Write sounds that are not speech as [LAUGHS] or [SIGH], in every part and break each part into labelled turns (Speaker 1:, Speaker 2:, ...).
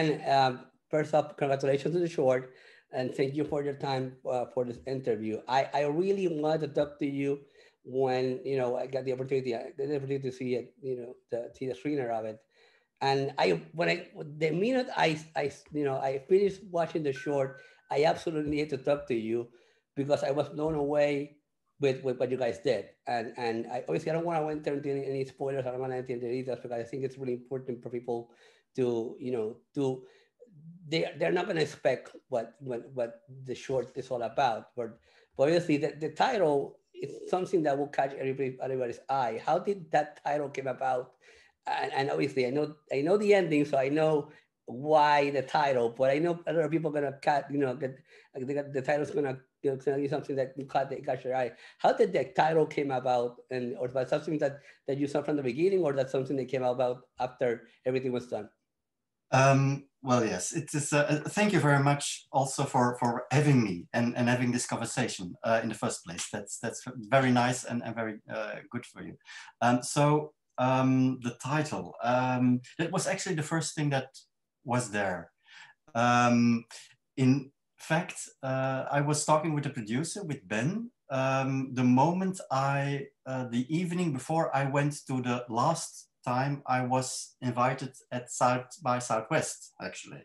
Speaker 1: First up, uh, first up, congratulations to the short and thank you for your time uh, for this interview. I, I really wanted to talk to you when, you know, I got the opportunity, the opportunity to see it, you know, to see the screener of it. And I, when I, the minute I, I, you know, I finished watching the short, I absolutely need to talk to you because I was blown away with, with what you guys did. And and I obviously I don't want to enter into any, any spoilers. I don't want to enter into details because I think it's really important for people to you know to they they're not going to expect what what what the short is all about. But, but obviously the, the title is something that will catch everybody everybody's eye. How did that title came about? And, and obviously I know I know the ending, so I know why the title, but I know a lot of people are gonna cut, you know, get the, the title's gonna you know, something that you caught, that got your eye. How did the title came about, and or was something that that you saw from the beginning, or that something that came about after everything was done?
Speaker 2: Um, well, yes, it is. Uh, thank you very much also for for having me and and having this conversation uh, in the first place. That's that's very nice and, and very uh, good for you. Um, so um, the title, um, it was actually the first thing that was there. Um, in fact, uh, I was talking with the producer, with Ben, um, the moment I, uh, the evening before I went to the last time I was invited at South by Southwest, actually.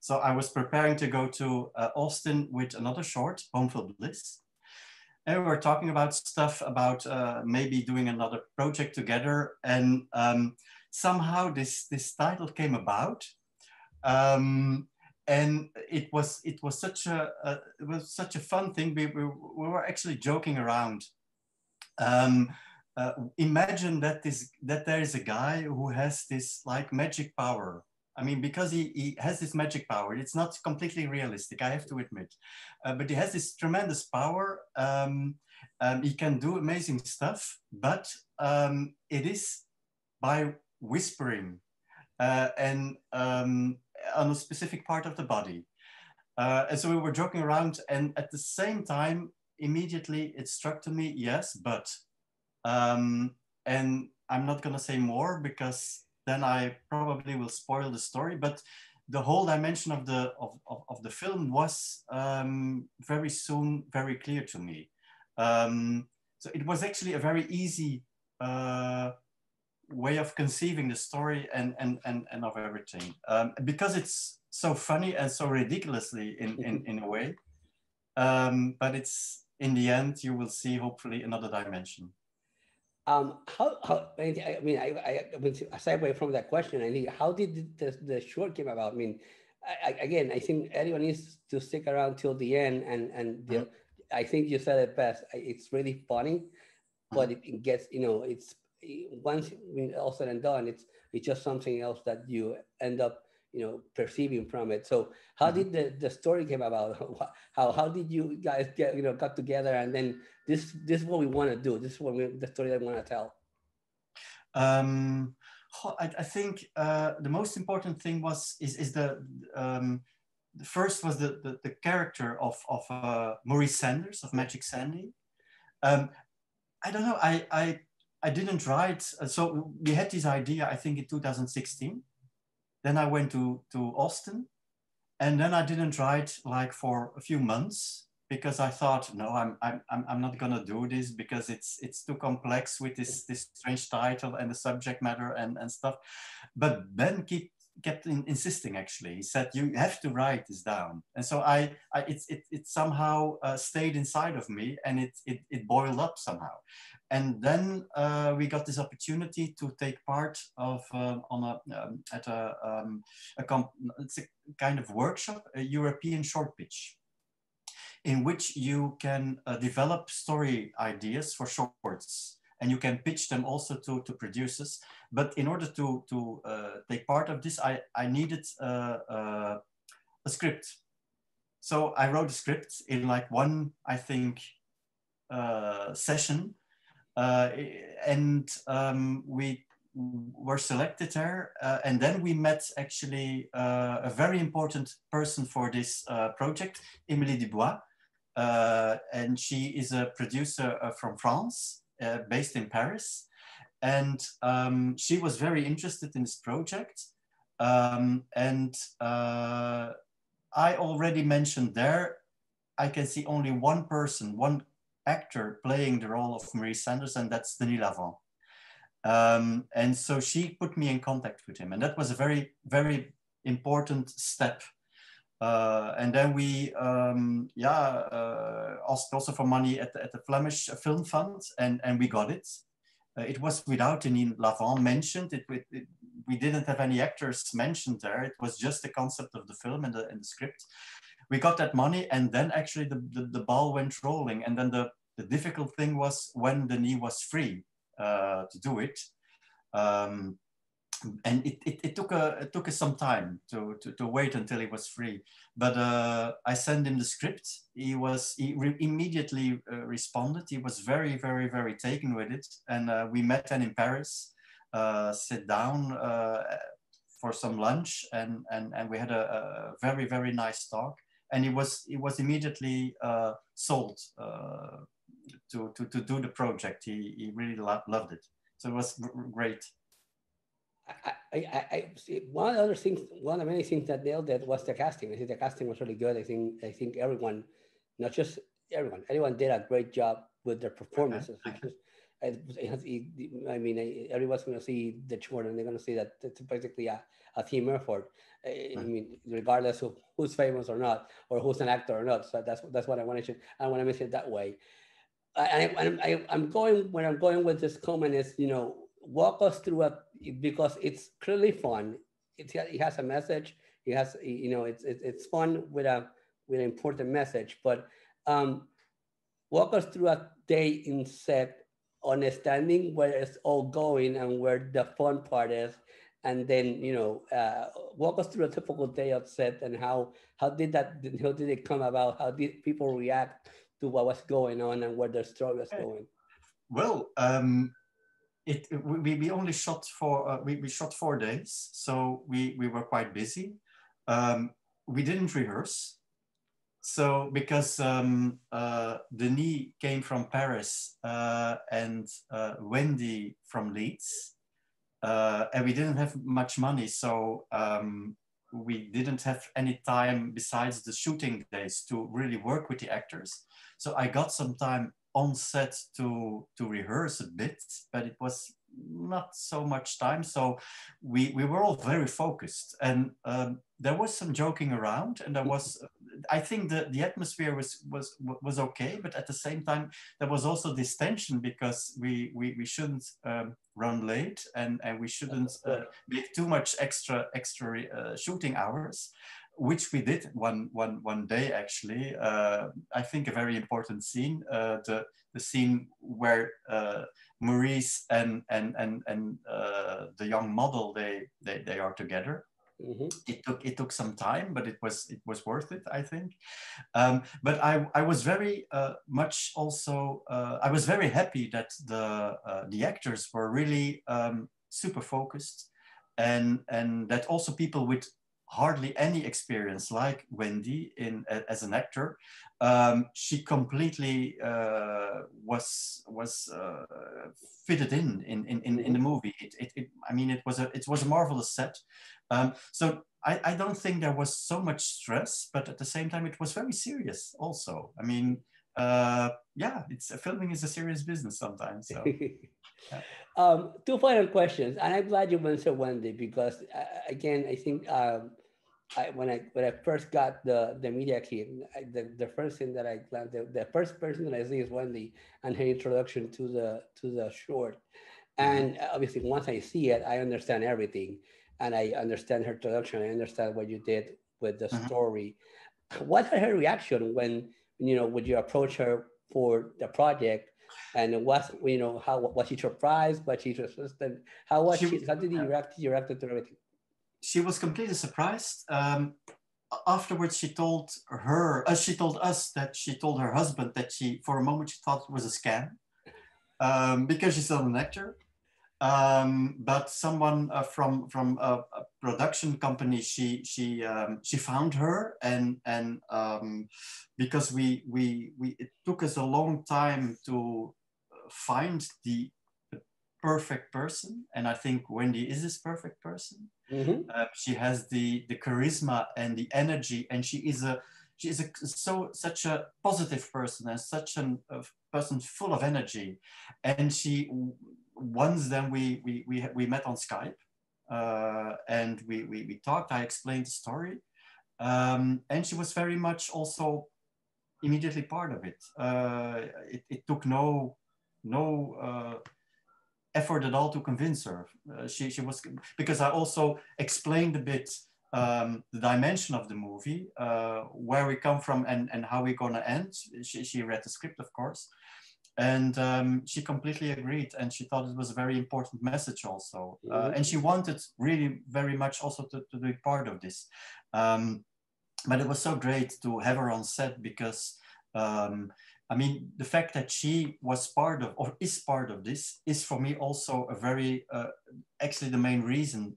Speaker 2: So I was preparing to go to uh, Austin with another short, Homeful Bliss. And we were talking about stuff about uh, maybe doing another project together. And um, somehow this, this title came about. Um, and it was it was such a, a, it was such a fun thing. We, we, we were actually joking around. Um, uh, imagine that this that there is a guy who has this like magic power. I mean, because he, he has this magic power, it's not completely realistic, I have to admit. Uh, but he has this tremendous power. Um, um, he can do amazing stuff, but um, it is by whispering uh, and um, on a specific part of the body. Uh, and so we were joking around, and at the same time, immediately it struck to me, yes, but. Um, and I'm not going to say more because then I probably will spoil the story. But the whole dimension of the of, of, of the film was um, very soon very clear to me. Um, so it was actually a very easy uh, way of conceiving the story and and and, and of everything um, because it's so funny and so ridiculously in in, [LAUGHS] in a way um, but it's in the end you will see hopefully another dimension
Speaker 1: um, how, how I mean I, I, I aside away from that question I think how did the, the short came about I mean I, again I think everyone needs to stick around till the end and and the, mm-hmm. I think you said it best it's really funny but mm-hmm. it, it gets you know it's once all said and done, it's it's just something else that you end up you know perceiving from it. So how mm-hmm. did the, the story came about? [LAUGHS] How how did you guys get you know got together and then this this is what we want to do. This is what we, the story that we want to tell.
Speaker 2: Um, I, I think uh, the most important thing was is is the um, the first was the, the, the character of, of uh, Maurice Sanders of Magic Sandy. Um, I don't know. I, I I didn't write. Uh, so we had this idea, I think in 2016. Then I went to, to Austin and then I didn't write like for a few months because I thought, no, I'm, I'm, I'm not gonna do this because it's, it's too complex with this, this strange title and the subject matter and, and stuff. But Ben keep, kept in, insisting actually. He said, you have to write this down. And so I, I it, it, it somehow uh, stayed inside of me and it, it, it boiled up somehow. And then uh, we got this opportunity to take part of um, on a um, at a, um, a it's a kind of workshop, a European short pitch, in which you can uh, develop story ideas for shorts and you can pitch them also to, to producers. But in order to, to uh, take part of this, I, I needed uh, uh, a script. So I wrote a script in like one, I think, uh, session and um, we were selected there. And then we met actually a very important person for this project, Emilie Dubois. and she is a producer from France, based in Paris. And um, she was very interested in this project. Um, and uh, I already mentioned there, I can see only one person, one actor playing the role of Maurice Sanders, and that's Denis Lavant. Um, and so she put me in contact with him, and that was a very, very important step. Uh, and then we, um, yeah, uh, asked also for money at the, at the Flemish Film Fund, and, and we got it. Uh, it was without Denis Lavant mentioned. It, it, it, we didn't have any actors mentioned there. It was just the concept of the film and the, and the script. We got that money, and then actually the, the, the ball went rolling. And then the, the difficult thing was when Denis was free uh, to do it. Um, and it, it, it, took a it took us some time to, to, to wait until he was free. But uh, I sent him the script. He was he immediately uh, responded. He was very very very taken with it, and uh, we met then in Paris, uh, sit down uh, for some lunch, and and and we had a, a, very very nice talk. And he was he was immediately uh, sold to, to to do the project. He he really lo loved it. So it was great.
Speaker 1: I, I, I see one of the other thing, one of the many things that nailed it was the casting. I think the casting was really good. I think I think everyone, not just everyone, everyone did a great job with their performances. I mean, everyone's going to see the short and they're going to see that it's basically a, a team effort. I mean, regardless of who's famous or not, or who's an actor or not. So that's that's what I want to. I want to mention it that way. I, I, I, I'm going when I'm going with this comment is you know walk us through a because it's clearly fun. It, it has a message. It has, you know, it's, it's, it's fun with a, with an important message, but um, walk us through a day in set, understanding where it's all going and where the fun part is. And then, you know, uh, walk us through a typical day of set and how, how did that, [LAUGHS] how did it come about? How did people react to what was going on and where the story was going?
Speaker 2: Well, um, it, we, we only shot for uh, we, we shot four days so we we were quite busy. Um, we didn't rehearse. So because um, uh, denis came from paris uh, and uh, wendy from leeds uh, and we didn't have much money so um, we didn't have any time besides the shooting days to really work with the actors. So i got some time on set to to rehearse a bit, but it was not so much time. So we we were all very focused, and um, there was some joking around, and there was. I think the, the atmosphere was was was okay, but at the same time there was also this tension because we we, we shouldn't um, run late and and we shouldn't uh, make too much extra extra uh, shooting hours which we did one, one, one day actually. Uh, I think a very important scene, uh, the, the scene where uh, Maurice and, and, and, and uh, the young model, they, they, they are together. Mm -hmm. It took it took some time, but it was it was worth it, I think. Um, but I I was very uh, much also uh, I was very happy that the the actors were really um, super focused, and and that also people with hardly any experience like Wendy in as an actor. Um, she completely uh, was was uh, fitted in in, in, in, the movie. It, it, it, I mean, it was a it was a marvelous set. Um, so I, I don't think there was so much stress, but at the same time, it was very serious. Also, I mean, uh, yeah, it's filming is a serious business sometimes. So. [LAUGHS]
Speaker 1: Yeah. Um, two final questions, and I'm glad you mentioned Wendy because, uh, again, I think um, I, when I when I first got the the media kit, I, the, the first thing that I the, the first person that I see is Wendy and her introduction to the to the short, mm-hmm. and obviously once I see it, I understand everything, and I understand her introduction. I understand what you did with the uh-huh. story. What her reaction when you know would you approach her for the project? And what you know, how was she surprised? Was she resistant? How was she? she how did you react? You reacted to everything?
Speaker 2: She was completely surprised. Um, afterwards, she told her, uh, she told us that she told her husband that she, for a moment, she thought it was a scam um, because she's an actor. Um, but someone uh, from from a, a, production company, she she um, she found her, and and um, because we we we it took us a long time to find the perfect person, and I think Wendy is this perfect person. Mm-hmm. Uh, she has the the charisma and the energy, and she is a she is a, so such a positive person and such an, a person full of energy. And she once then we we we, we met on Skype, uh, and we, we we talked. I explained the story, um, and she was very much also immediately part of it. Uh, it, it took no no uh, effort at all to convince her. Uh, she, she was because I also explained a bit um, the dimension of the movie, uh, where we come from, and, and how we're gonna end. She, she read the script, of course, and um, she completely agreed. And she thought it was a very important message also, uh, and she wanted really very much also to, to be part of this. Um, but it was so great to have her on set because um, I mean, the fact that she was part of or is part of this is for me also a very, uh, actually the main reason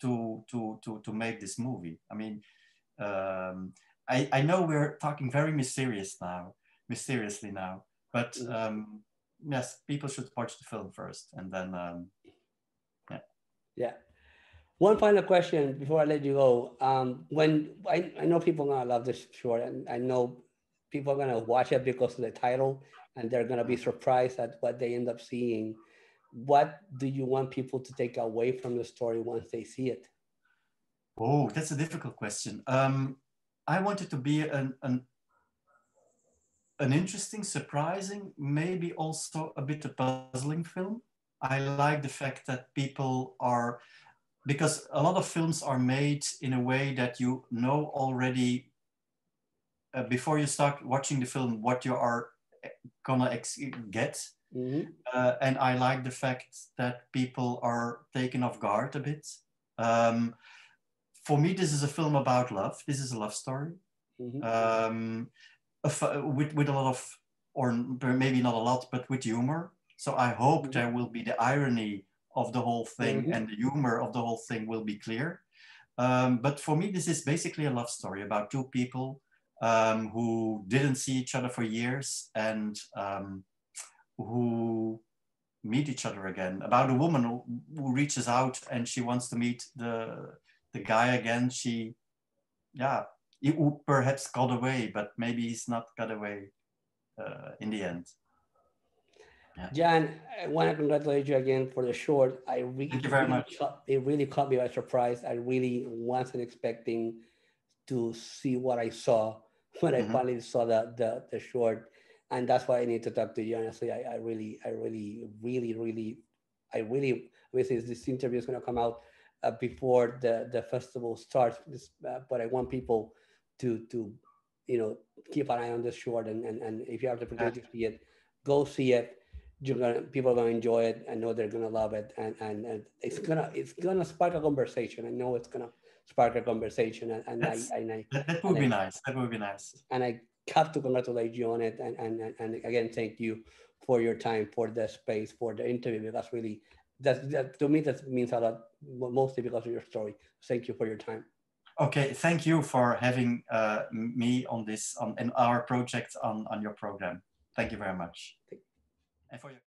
Speaker 2: to, to, to, to make this movie. I mean, um, I, I know we're talking very mysterious now, mysteriously now, but um, yes, people should watch the film first and then, um, yeah.
Speaker 1: Yeah. One final question before I let you go. Um, when I, I know people are gonna love this short, and I know people are gonna watch it because of the title, and they're gonna be surprised at what they end up seeing. What do you want people to take away from the story once they see it?
Speaker 2: Oh, that's a difficult question. Um, I want it to be an, an an interesting, surprising, maybe also a bit a puzzling film. I like the fact that people are because a lot of films are made in a way that you know already uh, before you start watching the film what you are gonna get. Mm-hmm. Uh, and I like the fact that people are taken off guard a bit. Um, for me, this is a film about love. This is a love story mm-hmm. um, with, with a lot of, or maybe not a lot, but with humor. So I hope mm-hmm. there will be the irony of the whole thing mm-hmm. and the humor of the whole thing will be clear. Um, but for me, this is basically a love story about two people um, who didn't see each other for years and um, who meet each other again. About a woman who, who, reaches out and she wants to meet the the guy again. She, yeah, he perhaps got away, but maybe he's not got away uh, in the end.
Speaker 1: Yeah. Jan, I want to congratulate you again for the short. I really,
Speaker 2: Thank you very
Speaker 1: really
Speaker 2: much.
Speaker 1: Caught, it really caught me by surprise. I really wasn't expecting to see what I saw when mm-hmm. I finally saw the, the, the short. And that's why I need to talk to you. Honestly, I, I really, I really, really, really, I really wish this interview is going to come out uh, before the, the festival starts. This, uh, but I want people to, to, you know, keep an eye on this short. And, and, and if you have the opportunity to see it, go see it. You're gonna, people are gonna enjoy it. I know they're gonna love it, and, and, and it's gonna it's gonna spark a conversation. I know it's gonna spark a conversation. And, and I, and I,
Speaker 2: that, that would be I, nice. That would be nice.
Speaker 1: And I have to congratulate you on it. And, and, and again, thank you for your time, for the space, for the interview. That's really, that, that to me, that means a lot, mostly because of your story. Thank you for your time.
Speaker 2: Okay, thank you for having uh, me on this, on, in our project on, on your program. Thank you very much. And for your